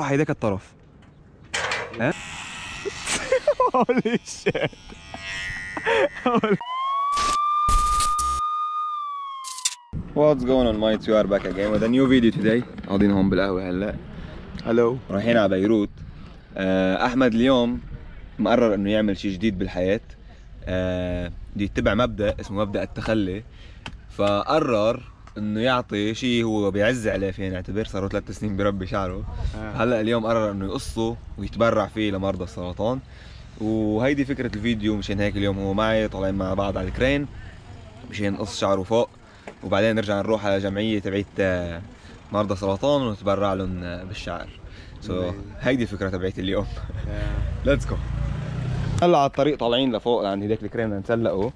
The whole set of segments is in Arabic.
روح هيداك الطرف. ها؟ هولي شيت What's going on mates we are back again with a new video today. قاعدين هون بالقهوة هلأ. هلو رايحين على بيروت. آه، أحمد اليوم مقرر إنه يعمل شيء جديد بالحياة. آه، بده يتبع مبدأ اسمه مبدأ التخلي. فقرر إنه يعطي شيء هو بيعز عليه فينا نعتبر صار له ثلاث سنين بربي شعره. هلا اليوم قرر إنه يقصه ويتبرع فيه لمرضى السرطان. وهيدي فكرة الفيديو مشان هيك اليوم هو معي طالعين مع بعض على ال crane مشان نقص شعره فوق. وبعدين نرجع نروح على جمعية تبعت آه، مرضى سرطان ونتبرع لهم آه، بالشعر. so so, هيدي الفكرة تبعت اليوم. let's go هلا على الطريق طالعين لفوق عند هديك ال crane بدنا نتسلقوا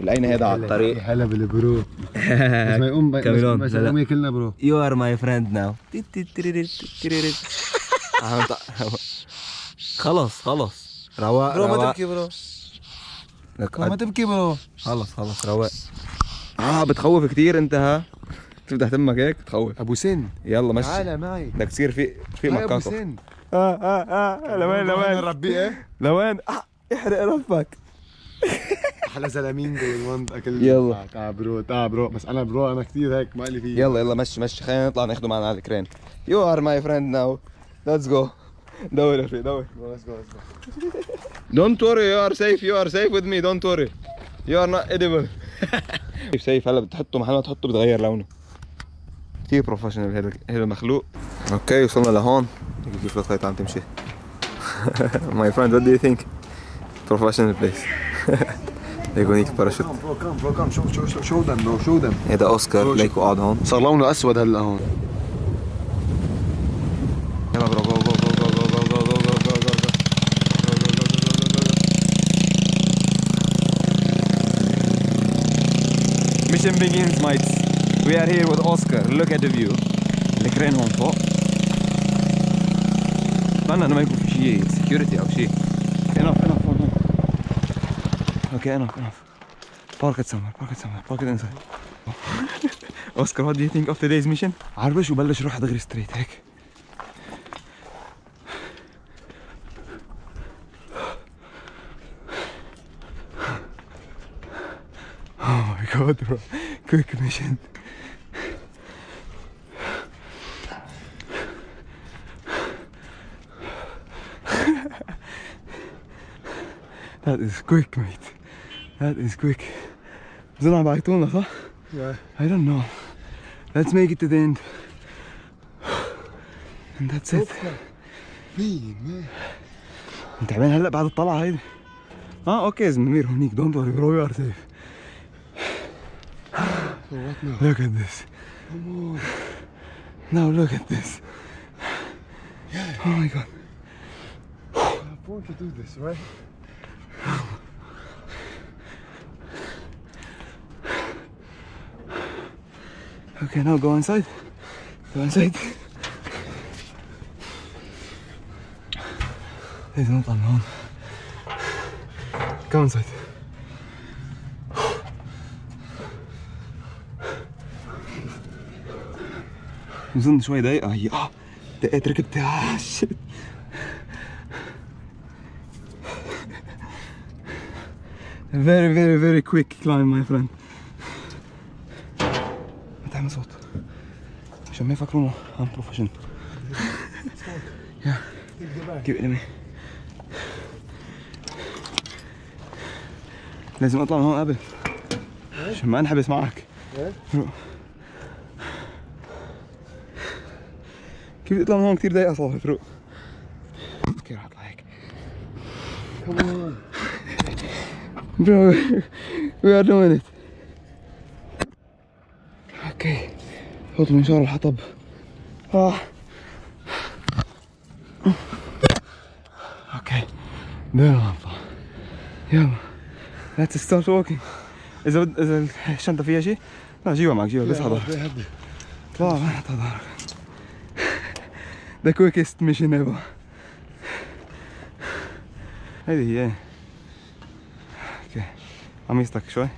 لقينا هيدا على الطريق. هلا بالبرو. بس ما يقوم بس كاميرون، بس. يقوم ياكلنا برو. You are my friend now. خلص خلص. رواق برو ما تبكي برو. ما تبكي برو. خلص خلص رواق. آه بتخوف كثير انت ها؟ تفتح تمك هيك بتخوف أبو سن. يلا مشي. تعال معي. بدك تصير في في هاي أبو مكاكو سن. آه آه آه لوين لوين؟ نربيه إيه؟ لوين؟ آه، احرق رفك. أحلى زلمين بالمنطقة كلها يلا. تعال bro تعال bro. بس أنا برو أنا كثير هيك ما لي فيه. يلا يلا مشي مشي. خلينا نطلع ناخده معنا على ال crane. you are my friend now let's go دور يا رفيق دور Let's go, let's go. Don't worry you are safe you are safe with me. Don't worry. You are not edible. كيف سيف هلا بتحطه محل ما تحطه بتغير لونه. كثير professional هذا هذا المخلوق okay وصلنا لهون. كيف الخيط عم تمشي. My friend what do you think? بروفيشنال بليس هيكونيك باراشوت بروكام بروكام شو شو شو شو دم شو دم هذا اوسكار ليك اقعد هون صار لونه اسود هلا هون يلا برو جو جو جو جو جو جو جو جو جو جو ميشن بيجينز مايتس وي ار هير وذ اوسكار لوك ات ذا فيو الكرين هون فوق اتمنى انه ما يكون في شيء security أو شيء Okay enough enough. Park it somewhere. Park it somewhere. Park it inside. Oscar, what do you think of today's mission? عربش وبلش روح دغري straight هيك. Oh my god, bro. Quick mission. That is quick, mate. That is quick. بظن عم بعيطونا صح؟ Yeah. I don't know. Let's make it to the end. And that's it. مين مين انت عمال هلا بعد الطلعة هيدي. اه اوكي يا زمير هونيك دونت وري برو يو ار سيف. what now? Look at this. Now look at this. Oh my god. I'm born to do this, right? Okay, now go inside. Go inside. لازم نطلع من هون. Come inside. وصلنا شوي دقيقة هي اه دقيت ركبت اه شيت very very very quick climb my friend ما تعمل صوت. عشان ما يفكرونا I'm professional. yeah give it to me. لازم أطلع من هون قبل. عشان ما انحبس معك روح. كيف تطلع من هون؟ كثير دقيقة صارت روق أوكي راح اطلع هيك. Bro, we are doing it. Okay. حط منشار الحطب. آه. Okay. يلا نطلع يلا. let's start walking. إذا بد... إذا الشنطة فيها شيء؟ لا جيبها معك جيبها بس حضر. هدي هدي طلع ما حط ظهرك The quickest mission ever. هيدي هي. أوكي. قميصتك شوي.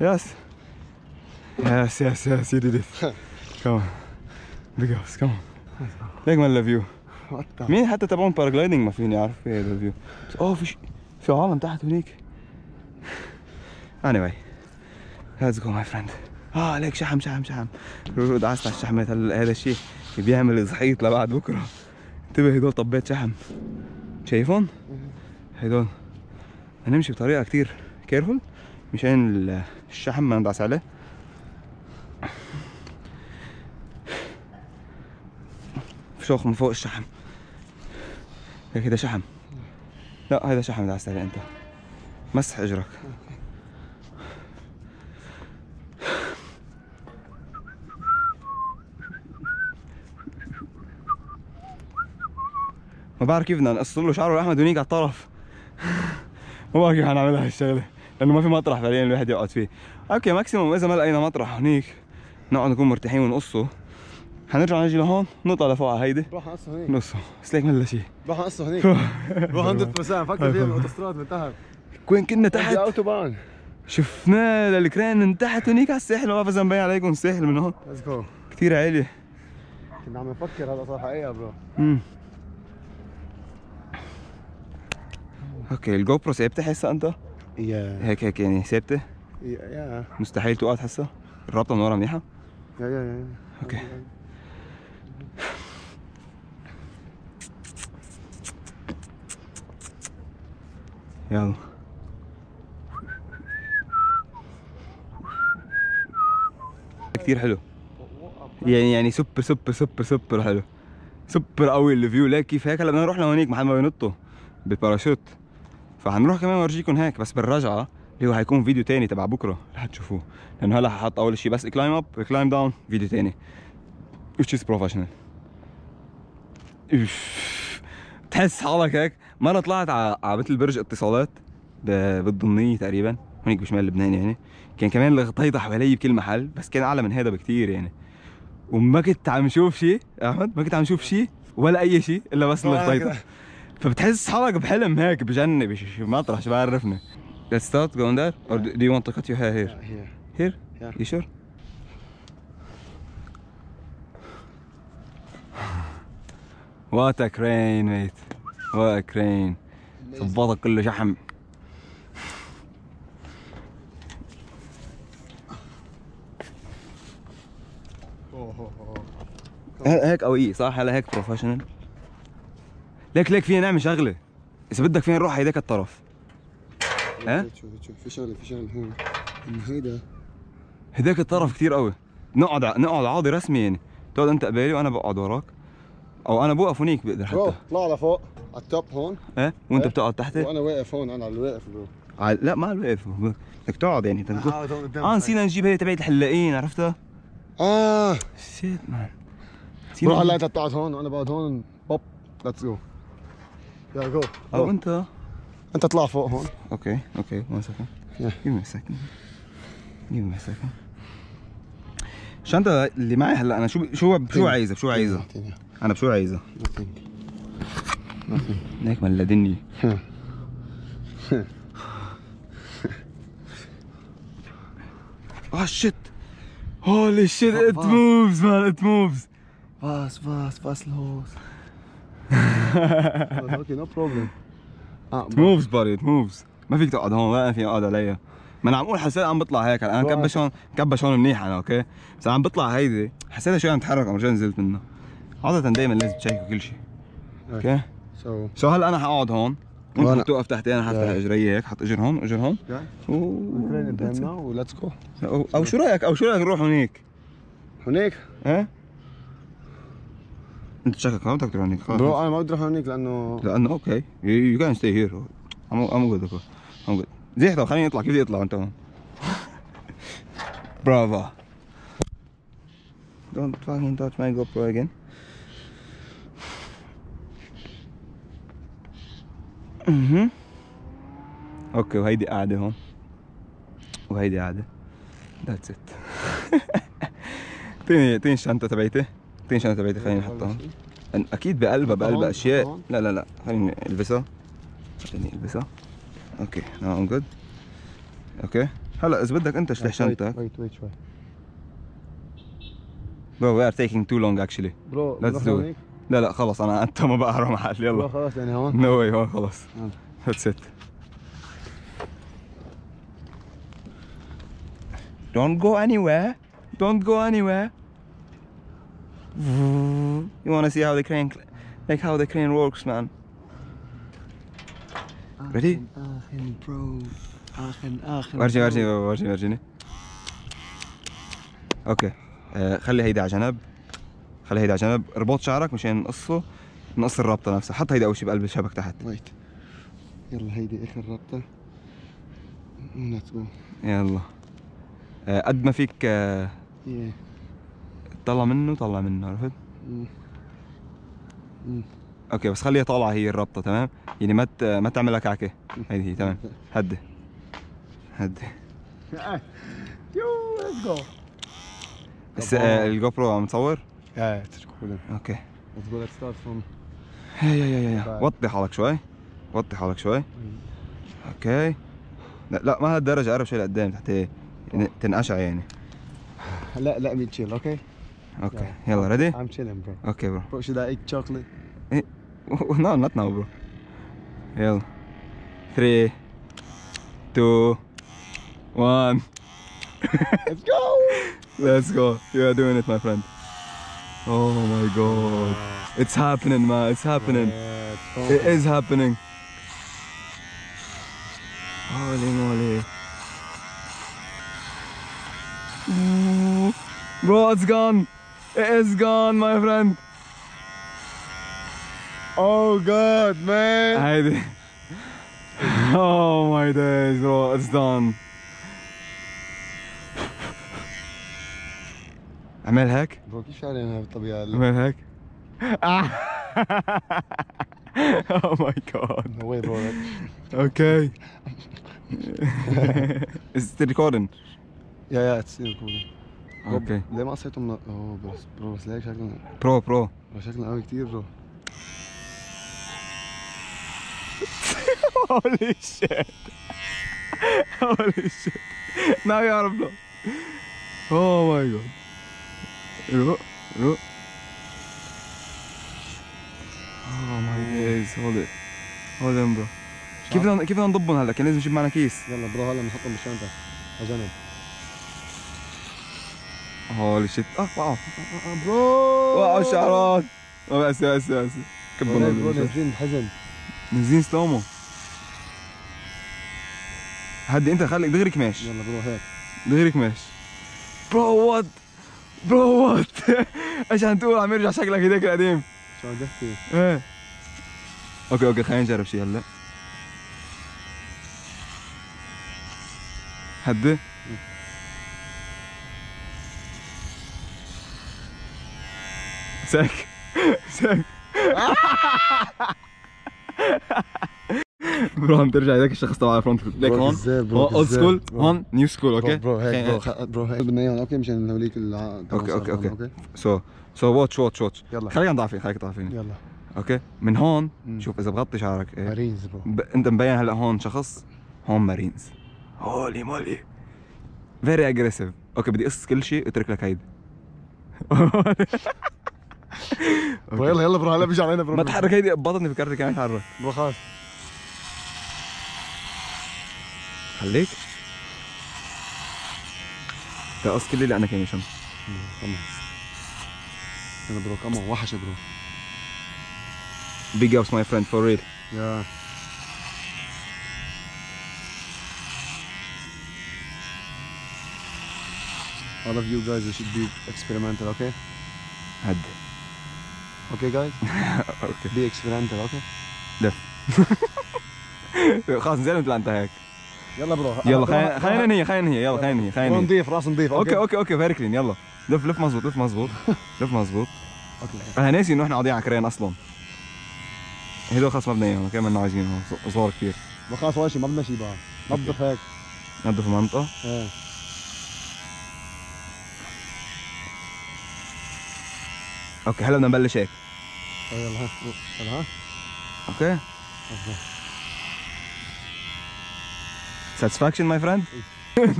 Yes. Yes yes yes you did it. Come on. Big house come on. الفيو What the? مين حتى تبعون باراجلايدنج ما فيني أعرف في هذا الفيو بس اوه في. في عالم تحت هنيك. Anyway let's go my friend. آه ليك شحم شحم شحم. دعست على الشحمات هذا الشيء بيعمل زحيط لبعد بكرة؟ انتبه هدول طبات شحم. شايفهم؟ هدول. هنمشي بطريقة كتير. كيرفول مشان ال- الشحم ما ندعس عليه. فشوخ من فوق الشحم. هيك هذا شحم. لا هذا شحم دعست عليه انت. مسح إجرك. ما بعرف كيف بدنا نقص له شعره الاحمد هنيك على الطرف ما بعرف كيف حنعملها هالشغله لأنه ما في مطرح فعليا الواحد يقعد فيه. Okay maximum إذا ما لقينا مطرح هنيك نقعد نكون مرتاحين ونقصه حنرجع نجي لهون؟ نطلع لفوق على هيدي. بروح أقصه هنيك. نقصه. بس ليك ملا شيء بروح أقصه هنيك. بروح 100% فكر فيها من الأوتوستراد من تحت. وين كنا تحت؟ Autobahn شفناه للكرين من تحت هنيك على الساحل. ما اذا مبين عليكم الساحل من هون. let's go كثير عالي. كنا عم نفكر هذا صار حقيقه bro؟ امم okay الجو bro ثابتة حسها أنت؟ yeah هيك هيك يعني ثابتة؟ yeah مستحيل توقع تحسها الرابطة من ورا منيحة؟ yeah yeah yeah okay. يلا. كثير حلو. يعني يعني super super super super حلو. سوبر قوي ال view. ليك كيف هيك؟ هلا بدنا نروح لهونيك محل ما بينطوا. بالباراشوت. فحنروح كمان نورجيكم هيك بس بالرجعة اللي هو حيكون فيديو تاني تبع بكرة. رح تشوفوه. لأنه هلا ححط أول شيء بس climb up climb down فيديو تاني. which is professional. إف. تحس حالك هيك؟ مرة طلعت على مثل برج اتصالات ب- بالضمنية تقريبا هونيك بشمال لبنان يعني كان كمان الغطيطة حوالي بكل محل بس كان أعلى من هذا بكتير يعني وما كنت عم شوف شيء أحمد ما كنت عم شوف شيء ولا أي شيء إلا بس الغطيطة فبتحس حالك بحلم هيك شي مطرح شو بعرفني Let's start going there or do you want to cut your hair here? هي Here? Yeah. You sure? What a crane mate Crane ظباطك كله شحم. هيك قوي صح؟ هلا هيك بروفيشنال ليك ليك فينا نعمل شغلة. إذا بدك فينا نروح هيداك الطرف. ها؟ شوف شوف في شغله في شغلة هون. إنه هيدا. هداك الطرف كتير قوي. نقعد نقعد عادي رسمي يعني. تقعد أنت قبالي وأنا بقعد وراك. أو أنا بوقف هنيك بقدر حتى. طلع لفوق. على ال top هون إيه؟ وأنت إيه؟ بتقعد تحت؟ وأنا واقف هون أنا على الواقف bro عال... لا ما الوقف بدك تقعد يعني هون قدام. آه نسينا نجيب هي تبعت الحلاقين عرفتها؟ آه. shit man bro هلا انت بتقعد هون وأنا بقعد هون. بوب let's go يلا go أو أنت؟ أنت اطلع فوق هون. okay okay one second. Yeah. give me a second. Give me a second. الشنطة اللي معي هلا؟ أنا شو شو شو عايزة؟ شو عايزة؟ اعطيني أنا بشو عايزة؟ ليك ملدني آه شيت هولي شيت ات. موفز مان ات موفز Was, was, was los? okay, no problem. آه ات موفز باري ات موفز ما فيك تقعد هون ولا فيني اقعد عليها ما أنا عم أقول حسيت عم بطلع هيك أنا. مكبش هون مكبش هون منيح أنا أوكي؟ بس عم بطلع هيدي حسيتها شوي عم تتحرك عم رجع نزلت منها عادة دائما لازم تشيكوا كل شيء أوكي؟ So, سو هلا أنا حقعد هون. وانت حتوقف تحتي أنا حفتح Yeah. إجري هيك حط إجر هون واجر هون. Yeah. و... Train them now. Let's go. أو شو رايك أو شو رأيك نروح هونيك؟ هونيك؟ ها أنت شكلك ما بدك تروح هونيك خلص bro أنا ما بدي أروح هونيك لأنه لأنه okay. you can stay here I'm I'm good I'm good زيحته خليني أطلع. كيف بدي أطلع أنت هون؟ برافو Don't fucking touch my GoPro again. أها okay وهيدي قاعدة هون. وهيدي قاعدة. that's it اعطيني اعطيني الشنطة تبعتي اعطيني الشنطة تبعتي خليني احطها هون أكيد بقلبها بقلبها؟ أشياء؟ لا لا لا خليني ألبسها. خليني ألبسها. Okay now I'm good okay. هلا إذا بدك أنت اشلح شنطتك. wait wait شوي. Bro, we are taking too long actually. bro Let's do it. لا لا خلص أنا أنت ما بقى أروح محل يلا. خلاص يعني هون No way هون خلص. يلا. That's it. Don't go anywhere. Don't go anywhere. You want to see how the crane, like how the crane works, man. Ready? اخن برو اخن اخن ورجي ورجي ورجي ورجيني. أوكي آه خلي هيدا على جنب. خلي هيدا جنب، اربط شعرك مشان نقصه نقص الرابطة نفسها، حط هيدا أول شي بقلب الشبك تحت. ويت يلا هيدي آخر let's go يلا آه قد ما فيك آه yeah طلع منه طلع منه عرفت؟ مم. مم. okay بس خليها طالعة هي الربطه تمام؟ يعني ما ما تعملها كعكه هيدي هي تمام هدي هدي yo let's go بس آه ال GoPro عم تصور؟ Yeah, it's recording. okay Let's go. Let's start from. هي هي هي هي بعد. وطي حالك شوي وطي حالك شوي okay لا لا ما هالدرجه قرب شوي لقدام تحت تنقشع يعني لا let me chill, okay? okay يلا ready? I'm chilling, bro. okay bro Bro, should I eat chocolate? no not now bro يلا 3 2 1 Let's go! Let's go. You are doing it, my friend. Oh my god. It's happening, man. It's happening. It is happening. Holy moly. Bro, it's gone. It is gone, my friend. Oh god, man. I, oh my days, bro. It's done. اعمل هيك؟ بقول كيف علينا يعني، بالطبيعه اعمل هيك؟ oh my god وين رولك okay is the recording yeah yeah it's recording okay ليه ما قصيته من oh بس bro بس ليه شكله bro bro شكله قوي كثير bro holy shit holy shit now يعرف له oh my god days. Hold it. Hold them bro. كيف بدنا كيف بدنا نضبهم هلا؟ كان لازم نجيب معنا كيس. يلا bro هلا بنحطهم بالشنطة على جنب Holy shit. آه واو. bro واو الشعرات. آه، بس بس بس. bro كبرنا برو. نازلين بحزن نازلين slow-mo. هدي انت خليك دغري كماش. يلا bro هيك دغري كماش bro what bro what إيش عم تقول عم يرجع شكلك هديك القديم. شو عم تحكي؟ إيه. okay okay خلينا نجرب شيء هلأ. هدي sick sick bro عم ترجع هيك الشخص تبع ال front ليك هون؟ old school. هون new school okay bro. هيك bro خلينا- هيك. بدنا إياهم okay مشان نوليك الع... okay okay okay. so so watch watch watch يلا. خليك عم تعرفين خليك تعرفين يلا. okay؟ من هون. شوف إذا بغطي شعرك إيه. Marines bro. أنت مبين هلأ هون شخص هون Marines. holy moly. very aggressive أوكي بدي أقص كل شيء اترك لك هيدي. برو يلا يلا برو هلا بيجي علينا برو. ما تحرك هيدي بطني فكرتك كمان تحرك برو خلص خليك تقص كل اللي أنا كان شم يلا برو كمان وحش برو big ups my friend for real يا All of you guys, you should be experimental, okay? هدي Okay, guys? okay Be experimental, okay? خلاص نزل انت هيك يلا bro. يلا خلينا خلينا ننهي خلينا ننهي. يلا خلينا ننهي خلينا نضيف راس نضيف. okay okay. okay very clean يلا. لف لف مزبوط لف مزبوط لف مزبوط okay. أنا ناسي إنه إحنا قاعدين على crane أصلا. هدول خلص ما بدنا اياهم كمان عايزينهم صغار كثير ما خلاص ولا شيء ما بدنا شيء بقى نظف هيك نظف المنطقة. إيه. okay هلا بدنا نبلش هيك. يلا ها يلا ها. okay. satisfaction my friend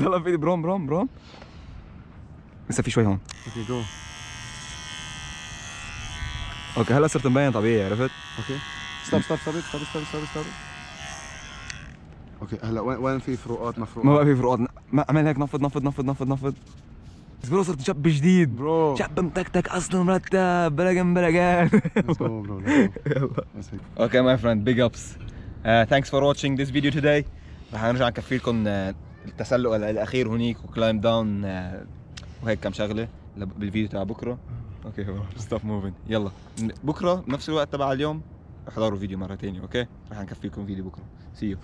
طلع في بروم بروم بروم لسه في شوي هون أوكي جو أوكي هلا صرت مبين طبيعي عرفت؟ okay stop stop stop stop stop stop stop okay هلا وين وين في فروقات مفروقات ما بقى في فروقات ما اعمل هيك نفض نفض نفض نفض نفض بس bro صرت شاب جديد bro شاب متكتك أصلا مرتب. Let's go. Let's go. okay my friend big ups thanks for watching this video today رح نرجع نكفي لكم آه، التسلق الأخير هونيك و climb down وهيك كم شغلة بالفيديو تبع بكرة. okay stop moving يلا. بكرة بنفس الوقت تبع اليوم احضروا فيديو مرة ثانية okay؟ رح نكفي لكم فيديو بكرة. see you